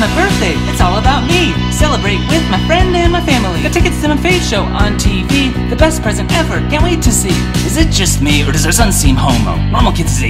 my birthday. It's all about me. Celebrate with my friend and my family. Got tickets to my fave show on TV. The best present ever. Can't wait to see. Is it just me, or does our son seem homo? Normal kids say